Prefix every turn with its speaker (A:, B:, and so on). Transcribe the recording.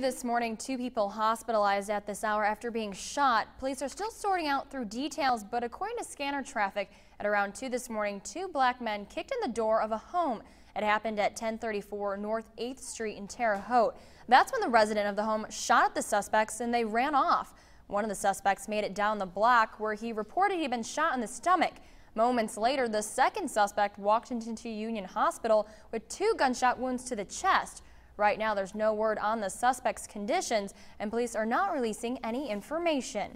A: This morning, two people hospitalized at this hour after being shot. Police are still sorting out through details, but according to scanner traffic, at around 2 this morning, two black men kicked in the door of a home. It happened at 1034 North 8th Street in Terre Haute. That's when the resident of the home shot at the suspects and they ran off. One of the suspects made it down the block where he reported he'd been shot in the stomach. Moments later, the second suspect walked into Union Hospital with two gunshot wounds to the chest. Right now, there's no word on the suspect's conditions, and police are not releasing any information.